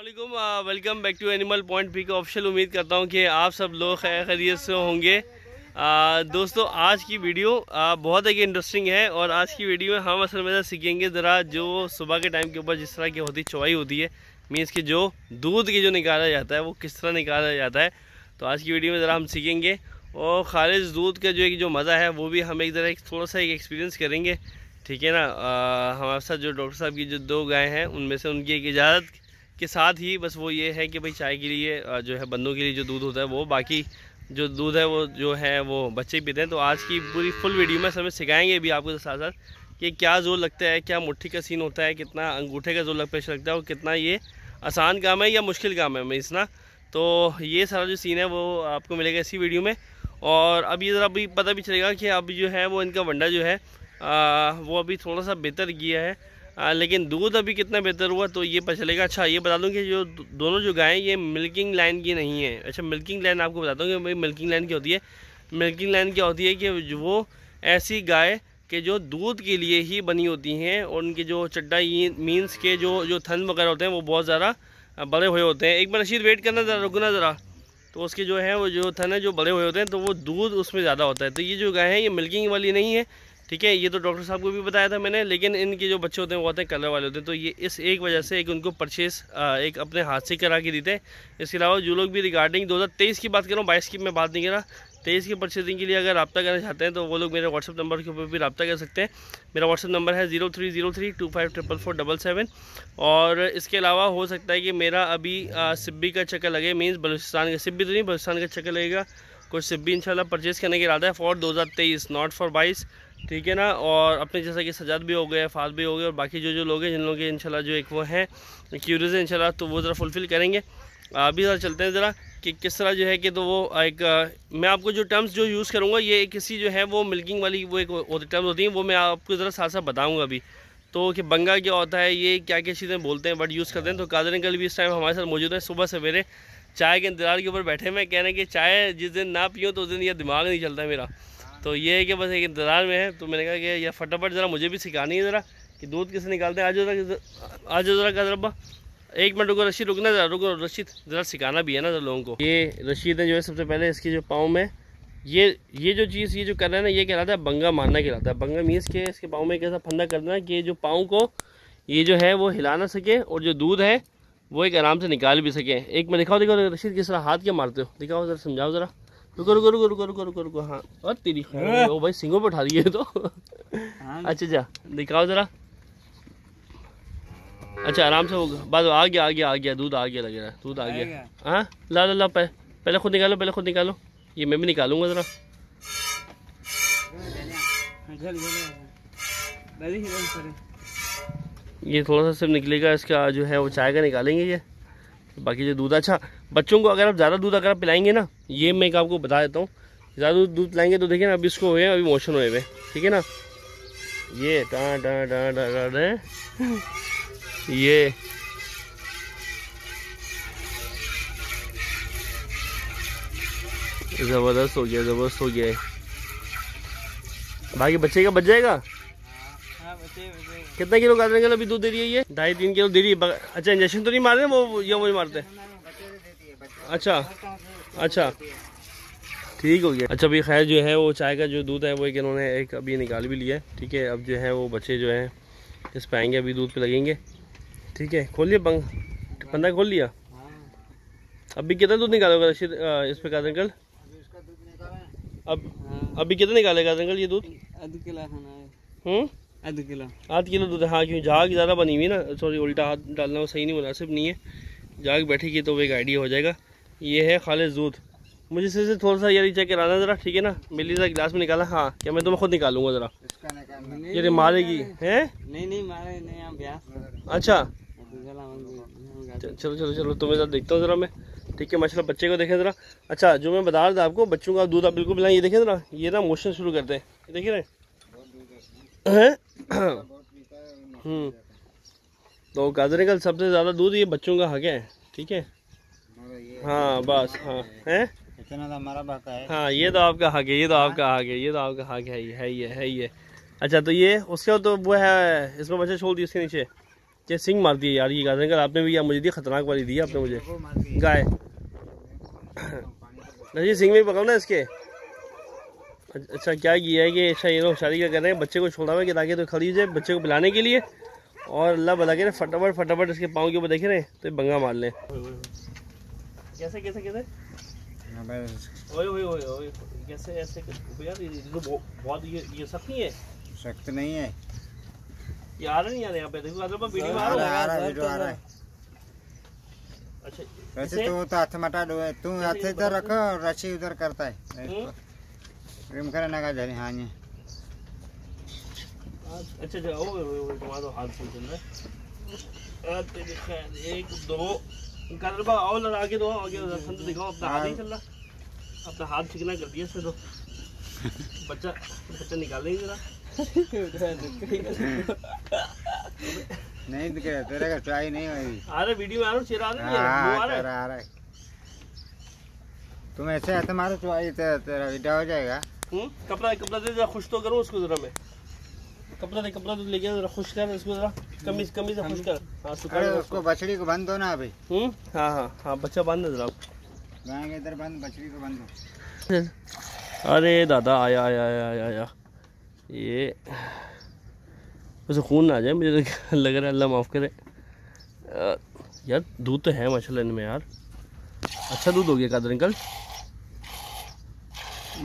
Aslam welcome back to animal point P का official उम्मीद करता हूँ कि आप सब लोग खैर से होंगे। आ, दोस्तों आज की वीडियो आ, बहुत एक इंटरेस्टिंग है और आज की वीडियो में हम असल में सीखेंगे ज़रा जो सुबह के टाइम के ऊपर जिस तरह की होती चौवाई होती है मीन्स कि जो दूध की जो निकाला जाता है वो किस तरह निकाला जाता है। तो आज की वीडियो में ज़रा हम सीखेंगे और खालिज दूध का जो एक जो मज़ा है वो भी हम एक ज़रा एक थोड़ा सा एक एक्सपीरियंस करेंगे। ठीक है ना? हमारे साथ जो डॉक्टर साहब की जो दो गाय हैं उनमें से उनकी एक इजाज़त के साथ ही बस वो ये है कि भाई चाय के लिए जो है बंदों के लिए जो दूध होता है वो बाकी जो दूध है वो जो है वो बच्चे पीते हैं। तो आज की पूरी फुल वीडियो में समय सिखाएँगे भी आपको साथ साथ कि क्या ज़ोर लगता है क्या मुट्ठी का सीन होता है कितना अंगूठे का ज़ोर लग पेश लगता है और कितना ये आसान काम है या मुश्किल काम है मैं इसना तो ये सारा जो सीन है वो आपको मिलेगा इसी वीडियो में। और अब ये ज़रा अभी पता भी चलेगा कि अब जो है वो इनका वंडा जो है आ, वो अभी थोड़ा सा बेहतर किया है। आ, लेकिन दूध अभी कितना बेहतर हुआ तो ये पता चलेगा। अच्छा ये बता दूँ कि जो दोनों जो गायें ये मिल्किंग लाइन की नहीं है। अच्छा मिल्किंग लाइन आपको बताता हूँ कि भाई मिल्किंग लाइन क्या होती है? मिल्किंग लाइन क्या होती है कि वो ऐसी गाय के जो दूध के लिए ही बनी होती हैं और उनके जो चड्डा मीन्स के जो जो थन वगैरह होते हैं वो बहुत ज़्यादा बड़े हुए होते हैं। एक बार रशीद वेट करना ज़रा रुकना ज़रा। तो उसके जो है वो जो थन है जो बड़े हुए होते हैं तो वो दूध उसमें ज़्यादा होता है। तो ये जो गाय है ये मिल्किंग वाली नहीं है। ठीक है, ये तो डॉक्टर साहब को भी बताया था मैंने, लेकिन इनके जो बच्चे होते हैं, वो होते हैं कलर वाले होते हैं। तो ये इस एक वजह से एक उनको परचेस एक अपने हाथ से करा के देते हैं। इसके अलावा जो लोग भी रिगार्डिंग 2023 की बात कर रहा हूँ, बाईस की मैं बात नहीं कर रहा। तेईस की परचेजिंग के लिए अगर रब्ता करना चाहते हैं तो वो लोग मेरे व्हाट्सअप नंबर के ऊपर भी रब्ता कर सकते हैं। मेरा व्हाट्सअप नंबर है zero three zero three two five triple four double seven. और इसके अलावा हो सकता है कि मेरा अभी सिब्बी का चक्कर लगे मीन्स बलूचिस्तान का, सिब्बी तो नहीं, बलूचिस्तान का चक्कर लगेगा। कुछ सिब्बी इंशाल्लाह परचेज़ करने के इरादा है फॉर 2023 नॉट फॉर बाईस। ठीक है ना? और अपने जैसा कि सजाद भी हो गए फाज भी हो गए, और बाकी जो जो लोग हैं, जिन लोग इंशाल्लाह जो एक वो हैं क्यूरीज है इंशाल्लाह तो वो ज़रा फुलफ़िल करेंगे। अभी ज़रा चलते हैं ज़रा कि किस तरह जो है कि तो वो एक, मैं आपको जो टर्म्स जो यूज़ करूँगा, ये किसी जो है वो मिल्किंग वाली वो एक टर्म्स होती हैं, वो मैं आपको ज़रा साथ साथ बताऊँगा अभी। तो कि बंगा क्या होता है, ये क्या क्या चीज़ें बोलते हैं बट यूज़ करते हैं तो कादर अंकल भी इस टाइम हमारे साथ मौजूद है। सुबह सवेरे चाय के इंतज़ार के ऊपर बैठे हुए कह रहे हैं कि चाय जिस दिन ना पियो तो उस दिन यह दिमाग नहीं चलता मेरा। तो ये है कि बस एक इंतज़ार में है। तो मैंने कहा कि यार फटाफट ज़रा मुझे भी सिखानी है ज़रा कि दूध किसे निकालते हैं। आज ज़रा आज ज़रा का ज़रा एक मिनट रुको, रशीद, रुकना ज़रा, रुको, रशीद, ज़रा सिखाना भी है ना ज़रा लोगों को। ये रशीद है जो है, सबसे पहले इसकी जो पाँव में, ये ये जो चीज़, ये जो कर रहा है ना, ये कहलाता है बंगा मारना, कहलाता है। बंगा मीन्स के इसके पाँव में कैसा फंदा करना है कि जो पाँव को, ये जो है वो हिला ना सके और जो दूध है, वो एक आराम से निकाल भी सके। एक मैं दिखाओ दिखाओ, रशीद, किस तरह हाथ क्या मारते हो? दिखाओ, ज़रा समझाओ ज़रा। रुको रुको रुको रुको रुको रुको रुको। हाँ। और तेरी ओ भाई सिंगों पे उठा दिए तो। हाँ। अच्छा जा। दिखाओ ज़रा। अच्छा आराम से होगा। बाद आ गया आ गया आ गया। दूध आ गया लग रहा है। दूध आ गया। हाँ? ला ला ला पहले खुद निकालो पहले खुद निकालो। ये मैं भी निकालूँगा ज़रा। ये थोड़ा सा सिर्फ़ निकलेगा इसका जो है वो चाय का निकालेंगे ये। बाकी जो दूध अच्छा बच्चों को अगर आप ज़्यादा दूध अगर आप पिलाएँगे ना ये मैं आपको बता देता हूँ। ज़्यादा दूध लाएँगे तो देखिए ना अभी इसको हुए अभी मोशन हुए हुए। ठीक है ना? ये डा डा डा डा डा ये। ज़बरदस्त हो गया, ज़बरदस्त हो गया बाकी बच्चे का बच जाएगा? कितना किलो का अभी दूध दे रही है ये। ढाई, तीन किलो दे रही है अच्छा इंजेक्शन तो नहीं मार रहे वो, या वो मारते अच्छा। अच्छा। ठीक हो गया। अच्छा अभी खैर जो है वो चाय का जो दूध है वो एक इन्होंने एक अभी निकाल भी लिया है। ठीक है अब जो है वो बच्चे जो है इस पाएँगे अभी दूध पे लगेंगे। ठीक है खोल लिया बंग पंद्रह खोल लिया? अभी कितना दूध निकालोगे रशीद इस पे कादर अंकल अब अभी कितना निकालेगा अंकल ये दूध? आधा किलो हम्म? आधा किलो। आध किलो दूध हाँ। क्यों? झाग ज़्यादा बनी हुई ना। सॉरी उल्टा हाथ डालना वो सही नहीं मुनासिब नहीं है। झाग बैठेगी तो वो एक आइडिया हो जाएगा। ये है खालिश दूध मुझे से थोड़ा सा यार चेक कराना ज़रा ठीक है ना? मिली ज़रा गिलास में निकाला। हाँ क्या मैं तो मैं खुद निकालूँगा ज़रा। ये मारेगी। है? नहीं नहीं मारे नहीं अच्छा। चलो चलो चलो तुम्हें ज़रा देखता हूँ ज़रा मैं। ठीक है माशा बच्चे को देखें ज़रा। अच्छा जो मैं बता रहा था आपको बच्चों का दूध आप बिल्कुल पिलाएँ ये देखें ज़रा। ये ना मोशन शुरू करते हैं। देखिए रहे हम्म। तो गाजर कल सबसे ज़्यादा दूध ये बच्चों का हक है ठीक है? हाँ बस हाँ। है? इतना तो हमारा है। हाँ ये तो आपका हक है ये तो आपका हक है ये तो आपका हक है ये है ये है ये अच्छा तो ये उसके तो वो है इसमें बच्चे छोड़ दिए उसके नीचे। क्या सिंग मारती है यार ये गाजर अंकल आपने भी यार मुझे दी खतरनाक वाली दी आपने मुझे। गाय। जी सिंग में पकड़ना इसके। अच्छा क्या किया है कि अच्छा ये लोग शादी क्या कर रहे हैं बच्चे को छोड़ा हुआ कि ताकि तो खड़ी जाए बच्चे को पिलाने के लिए। और अल्लाह भला के फटाफट फटाफट इसके पाँव के ऊपर देखे रहे तो बंगा मार लें। कैसे कैसे कैसे ओए ओए ओए ओए कैसे ऐसे यार ये तो बहुत ये ये सख्त नहीं है सख्त नहीं है ये आ रहा नहीं यार यहाँ पे देखो अगर वीडियो आ रहा है वीडियो आ रहा है अच्छा वैसे तो तो हाथ मटा दो तू हाथ इधर रखो और रस्सी उधर करता है? रिम करे ना का जरी हाँ जी अच्छा अच्छा ओ ओ तुम्हारा हाथ से रहा है एक दो कर बा लड़ा के दो आगे रसन तो दिखाओ अपना हाथ नहीं चल रहा। अपना हाथ चिकना कर दिया इससे तो। बच्चा बच्चा निकालेंगे जरा। नहीं दिखे तेरे का चाय नहीं आ रहा वीडियो में आ रहा चेहरा आ रहा है आ रहा है। आ रहा है। तुम ऐसे हाथ मारो चाय तेरा तेरा वीडियो हो जाएगा। हम्म कपड़ा कपड़ा दे जरा खुश तो करो उसको जरा मैं। कपड़ा दे कपड़ा तो ले गया जरा खुश कर इसको जरा कमीज कमीज से खुश कर। हाँ सुखा दो उसको बछड़ी को बंद दो ना अभी। हम्म? हाँ हाँ हाँ बच्चा बाँध दे जरा। गाय के इधर बंद बछड़ी को बंद दो। अरे दादा आया आया आया आया आया। ये वैसे खून ना आ जाए मुझे तो लग रहा है अल्लाह माफ़ करे। यार दूध तो है माशाल्लाह इनमें यार। अच्छा दूध हो गया कादर अंकल।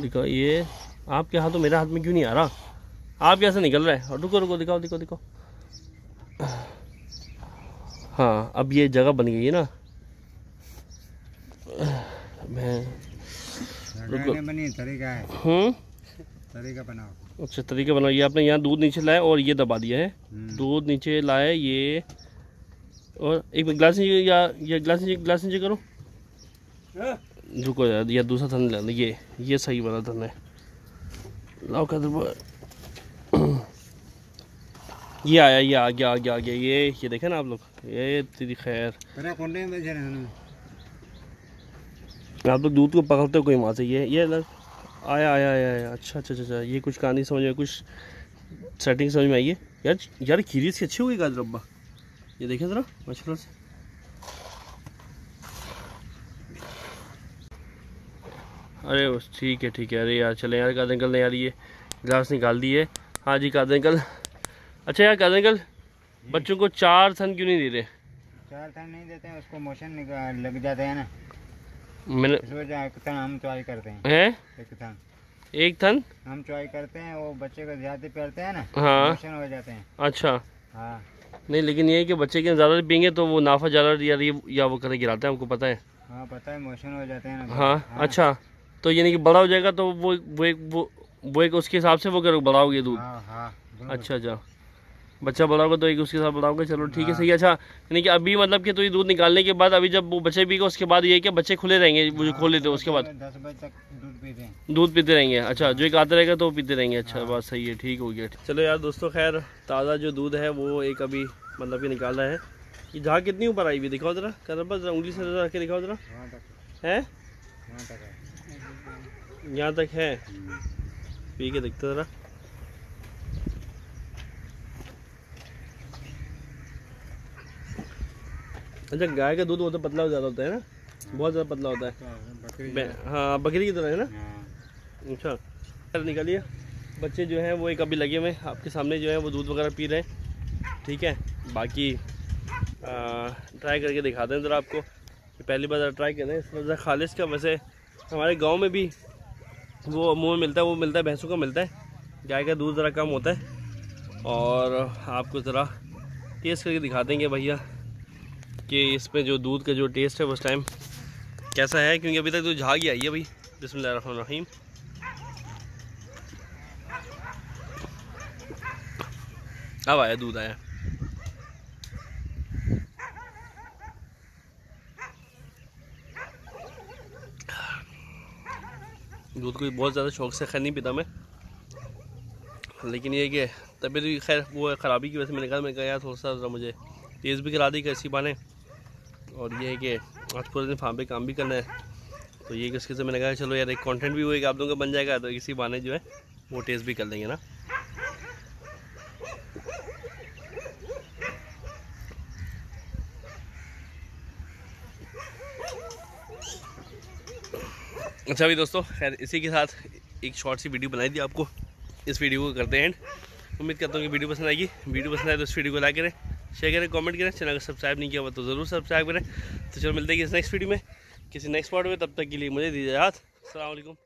दिखाओ ये आपके हाथ तो मेरे हाथ में क्यों नहीं आ रहा? आप कैसे निकल रहा है। रुको रुको दिखाओ दिखाओ दिखाओ। हाँ अब ये जगह बन गई है ना। मैं बनी तरीका है। हम्म? तरीका बनाओ। अच्छा तरीके बनाइए आपने यहाँ दूध नीचे लाया और ये दबा दिया है। हम्म। दूध नीचे लाया ये और एक गिलास नीचे या ये गिलास नीचे गिलास नीचे करो। रुको यार या दूसरा थन ये ये सही वाला थन है। लाओ कदर ये आया ये आ गया आ गया आ गया ये ये देखे ना आप लोग? ये तेरी खैर। आप लोग दूध को पकड़ते हो कोई वहाँ से? ये ये लग आया आया आया आया। अच्छा अच्छा अच्छा ये कुछ कहानी समझ में कुछ सेटिंग समझ में आई है? यार यार खीरी से अच्छी हो गई गाजर ये देखें ज़रा माशाल्लाह से। अरे बस ठीक है ठीक है। अरे यार चले यार कादर अंकल ने यार ये गिलास निकाल दिए हाँ जी कादर अंकल। अच्छा यार अंकल बच्चों को चार थन क्यों नहीं दे रहे? चार थान नहीं देते हैं उसको मोशन लग जाते हैं ना। मैंने एक थान हम चॉई करते हैं। है? एक थान। एक थन? हम चॉई करते हैं वो बच्चे को ज़्यादा पहलते हैं ना हाँ। मोशन हो जाते हैं। अच्छा। हाँ। नहीं लेकिन ये है कि बच्चे के ज़्यादा पियेंगे तो वो नाफा ज़्यादा या ये वो करे गिराता है हमको पता है। हाँ पता है मोशन हो जाते हैं ना। हाँ अच्छा। तो यानी कि बड़ा हो जाएगा तो वो वो एक वो वो एक उसके हिसाब से वो करो बढ़ाओगे दूध। हाँ हाँ अच्छा अच्छा। बच्चा बड़ा होगा तो एक उसके साथ बढ़ाओगे चलो ठीक है हाँ। सही है अच्छा। यानी कि अभी मतलब कि तो ये दूध निकालने के बाद अभी जब वो बच्चे पीगा उसके बाद ये है कि बच्चे खुले रहेंगे वो जो हाँ, खोल लेते हैं उसके बाद। दस बजे तक दूध पीते दूध पीते रहेंगे अच्छा जो एक आता रहेगा तो वो पीते रहेंगे अच्छा बात सही है ठीक हो गया चलो यार दोस्तों खैर ताज़ा जो दूध है वो एक अभी मतलब कि निकाल रहा है। ये जहाँ कितनी ऊपर आई हुई दिखाओ जरा कर जरा उंगली से जरा रख के दिखाओ जरा। है। है? यहाँ तक है। पी के देखते जरा। अच्छा गाय का दूध वो तो पतला ज़्यादा होता है ना? बहुत ज़्यादा पतला होता है। बकरी हाँ बकरी की तरह है ना? हाँ। अच्छा निकालिए। बच्चे जो हैं वो एक अभी लगे हुए हैं। आपके सामने जो है वो दूध वगैरह पी रहे हैं। ठीक है? बाकी ट्राई करके दिखाते हैं ज़रा आपको। कि पहली बार ट्राई करें इसमें ज़रा खालिश का वैसे हमारे गाँव में भी वो मुँह मिलता है वो मिलता है भैंसों का मिलता है। गाय का दूध ज़रा कम होता है। और आपको ज़रा टेस्ट करके दिखा देंगे भैया। कि इसमें जो दूध का जो टेस्ट है, उस टाइम कैसा है? क्योंकि अभी तक तो झाग ही आई है भाई। बिस्मिल्लाहिर्रहमानिर्रहीम। अब आया दूध आया। दूध कोई बहुत ज़्यादा शौक से खैर नहीं पीता मैं। लेकिन ये कि तबीयत भी खैर, वो ख़राबी की वजह से मैंने कहा कहा, यार थोड़ा सा मुझे तेज़ भी करा दी कैसी बाने और ये है कि आज पूरे दिन फार्म पे काम भी करना है। तो ये कि उसके से मैंने कहा, चलो यार, एक कंटेंट भी होएगा आप लोगों का बन जाएगा तो इसी बहाने जो है, वो टेस्ट भी कर लेंगे ना। अच्छा भी दोस्तों, खैर, इसी के साथ एक शॉर्ट सी वीडियो बनाई थी आपको। इस वीडियो को करते हैं एंड उम्मीद करता हूँ कि वीडियो पसंद आएगी। वीडियो पसंद आए तो इस वीडियो को लाइक करें। शेयर करें कमेंट करें। चैनल को सब्सक्राइब नहीं किया हुआ तो ज़रूर सब्सक्राइब करें। तो चलो मिलते हैं इस नेक्स्ट वीडियो में, किसी नेक्स्ट पार्ट में। तब तक के लिए मुझे दीजिए याद अल्लाम